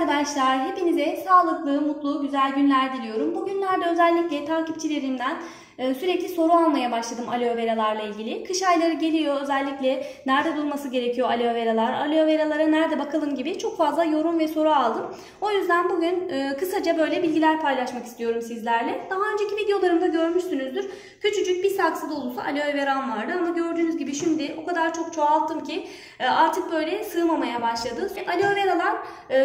arkadaşlar. Hepinize sağlıklı, mutlu, güzel günler diliyorum. Bugünlerde özellikle takipçilerimden sürekli soru almaya başladım aloe veralarla ilgili. Kış ayları geliyor özellikle nerede durması gerekiyor aloe veralar, aloe veralara nerede bakalım gibi çok fazla yorum ve soru aldım. O yüzden bugün e, kısaca böyle bilgiler paylaşmak istiyorum sizlerle. Daha önceki videolarımda görmüşsünüzdür. Küçücük bir saksı dolusu aloe veram vardı ama gördüğünüz gibi şimdi o kadar çok çoğalttım ki e, artık böyle sığmamaya başladı. Aloe veralar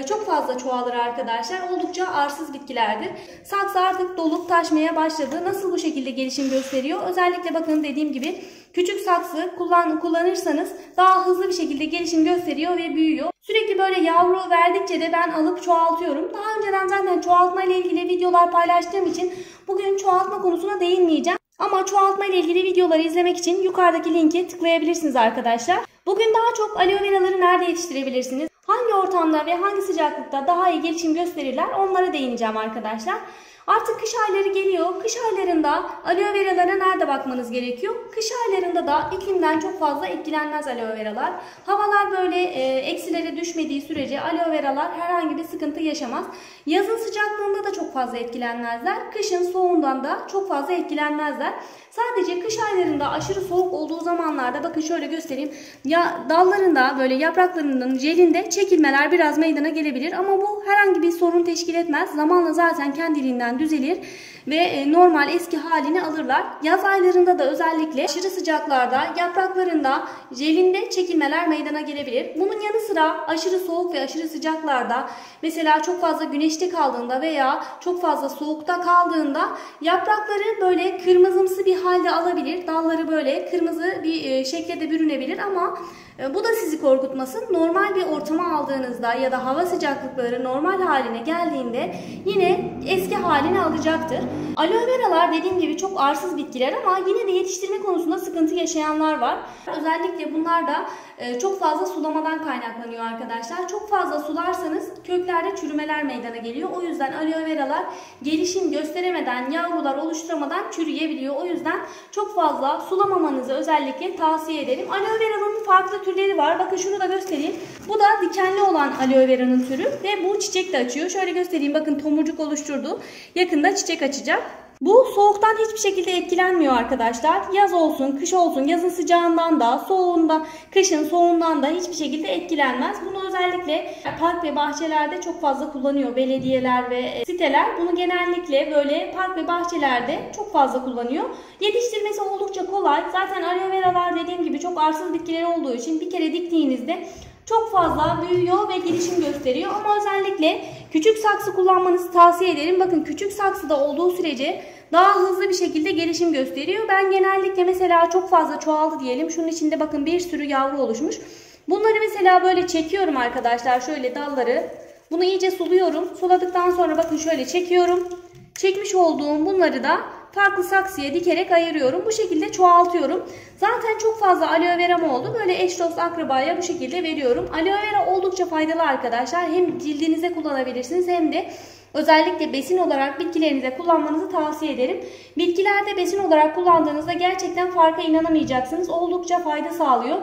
çok fazla çoğalır arkadaşlar. Oldukça arsız bitkilerdir. Saksı artık dolup taşmaya başladı. Nasıl bu şekilde gelişim gösteriyor? Özellikle bakın dediğim gibi küçük saksı kullan, kullanırsanız daha hızlı bir şekilde gelişim gösteriyor ve büyüyor. Sürekli böyle yavru verdikçe de ben alıp çoğaltıyorum. Daha önceden zaten çoğaltma ile ilgili videolar paylaştığım için bugün çoğaltma konusuna değinmeyeceğim. Ama çoğaltma ile ilgili videoları izlemek için yukarıdaki linke tıklayabilirsiniz arkadaşlar. Bugün daha çok aloe veraları nerede yetiştirebilirsiniz? Hangi ortamda ve hangi sıcaklıkta daha iyi gelişim gösterirler onlara değineceğim arkadaşlar. Artık kış ayları geliyor. Kış aylarında aloe veralara nerede bakmanız gerekiyor? Kış aylarında da iklimden çok fazla etkilenmez aloe veralar. Havalar böyle e, eksilere düşmediği sürece aloe veralar herhangi bir sıkıntı yaşamaz. Yazın sıcaklığında da çok fazla etkilenmezler. Kışın soğuğundan da çok fazla etkilenmezler. Sadece kış aylarında aşırı soğuk olduğu zamanlarda bakın şöyle göstereyim. Ya dallarında böyle yapraklarının jelinde çekilmeler biraz meydana gelebilir ama bu herhangi bir sorun teşkil etmez. Zamanla zaten kendiliğinden düzelir ve e, normal eski halini alırlar. Yaz aylarında da özellikle aşırı sıcaklarda yapraklarında jelinde çekilmeler meydana gelebilir. Bunun yanı sıra aşırı soğuk ve aşırı sıcaklarda mesela çok fazla güneşte kaldığında veya çok fazla soğukta kaldığında yaprakları böyle kırmızımsı bir halde alabilir. Dalları böyle kırmızı bir e, şekilde de bürünebilir ama bu da sizi korkutmasın. Normal bir ortama aldığınızda ya da hava sıcaklıkları normal haline geldiğinde yine eski halini alacaktır. Aloe veralar dediğim gibi çok arsız bitkiler ama yine de yetiştirme konusunda sıkıntı yaşayanlar var. Özellikle bunlar da e, çok fazla sulamadan kaynaklanıyor arkadaşlar. Çok fazla sularsanız köklerde çürümeler meydana geliyor. O yüzden aloe veralar gelişim gösteremeden, yavrular oluşturamadan çürüyebiliyor. O yüzden çok fazla sulamamanızı özellikle tavsiye ederim. Aloe vera'nın farklı türleri var. Bakın şunu da göstereyim. Bu da dikenli olan aloe vera'nın türü ve bu çiçek de açıyor. Şöyle göstereyim. Bakın tomurcuk oluşturdu. Yakında çiçek açacak. Bu soğuktan hiçbir şekilde etkilenmiyor arkadaşlar. Yaz olsun, kış olsun, yazın sıcağından da, soğuğundan, kışın soğuğundan da hiçbir şekilde etkilenmez. Bunu özellikle park ve bahçelerde çok fazla kullanıyor belediyeler ve siteler. Bunu genellikle böyle park ve bahçelerde çok fazla kullanıyor. Yetiştirmesi oldukça kolay. Zaten aloe veralar dediğim gibi çok arsız bitkiler olduğu için bir kere diktiğinizde çok fazla büyüyor ve gelişim gösteriyor. Ama özellikle küçük saksı kullanmanızı tavsiye ederim. Bakın küçük saksıda olduğu sürece daha hızlı bir şekilde gelişim gösteriyor. Ben genellikle mesela çok fazla çoğaldı diyelim. Şunun içinde bakın bir sürü yavru oluşmuş. Bunları mesela böyle çekiyorum arkadaşlar. Şöyle dalları. Bunu iyice suluyorum. Suladıktan sonra bakın şöyle çekiyorum. Çekmiş olduğum bunları da farklı saksıya dikerek ayırıyorum. Bu şekilde çoğaltıyorum. Zaten çok fazla aloe veram oldu. Böyle eş dost akrabaya bu şekilde veriyorum. Aloe vera oldukça faydalı arkadaşlar. Hem cildinize kullanabilirsiniz hem de özellikle besin olarak bitkilerinize kullanmanızı tavsiye ederim. Bitkilerde besin olarak kullandığınızda gerçekten farka inanamayacaksınız. Oldukça fayda sağlıyor.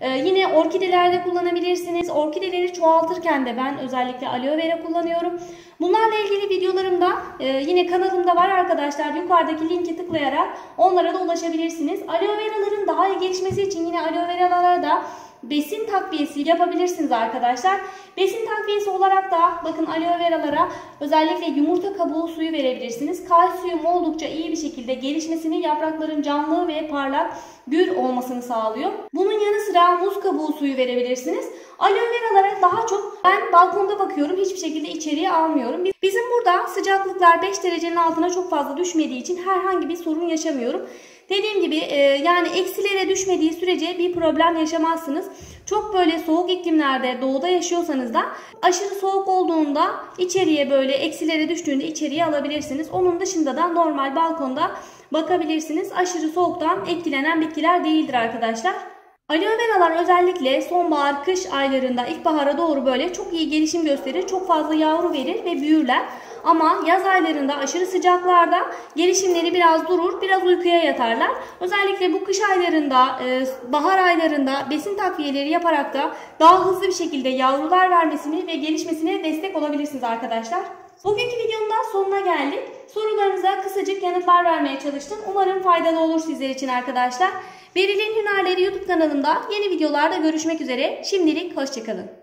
Ee, yine orkidelerde kullanabilirsiniz. Orkideleri çoğaltırken de ben özellikle aloe vera kullanıyorum. Bunlarla ilgili videolarım da e, yine kanalımda var arkadaşlar. Yukarıdaki linki tıklayarak onlara da ulaşabilirsiniz. Aloe veraların daha iyi gelişmesi için yine aloe veralara da besin takviyesi yapabilirsiniz arkadaşlar. Besin takviyesi olarak da bakın aloe veralara özellikle yumurta kabuğu suyu verebilirsiniz. Kalsiyum oldukça iyi bir şekilde gelişmesini, yaprakların canlı ve parlak gür olmasını sağlıyor. Bunun yanı sıra muz kabuğu suyu verebilirsiniz. Aloe veralara daha çok ben balkonda bakıyorum hiçbir şekilde içeriye almıyorum. Bizim burada sıcaklıklar 5 derecenin altına çok fazla düşmediği için herhangi bir sorun yaşamıyorum. Dediğim gibi e, yani eksilere düşmediği sürece bir problem yaşamazsınız. Çok böyle soğuk iklimlerde doğuda yaşıyorsanız da aşırı soğuk olduğunda içeriye böyle eksilere düştüğünde içeriye alabilirsiniz. Onun dışında da normal balkonda bakabilirsiniz. Aşırı soğuktan etkilenen bitkiler değildir arkadaşlar. Aloe veralar özellikle sonbahar, kış aylarında ilkbahara doğru böyle çok iyi gelişim gösterir. Çok fazla yavru verir ve büyürler. Ama yaz aylarında aşırı sıcaklarda gelişimleri biraz durur, biraz uykuya yatarlar. Özellikle bu kış aylarında, e, bahar aylarında besin takviyeleri yaparak da daha hızlı bir şekilde yavrular vermesini ve gelişmesine destek olabilirsiniz arkadaşlar. Bugünkü videonun da sonuna geldik. Sorularınıza kısacık yanıtlar vermeye çalıştım. Umarım faydalı olur sizler için arkadaşlar. Beril'in Hünerleri YouTube kanalında yeni videolarda görüşmek üzere. Şimdilik hoşçakalın.